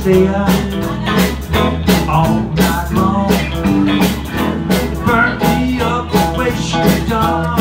stay up all night long. Burn me up the way she does.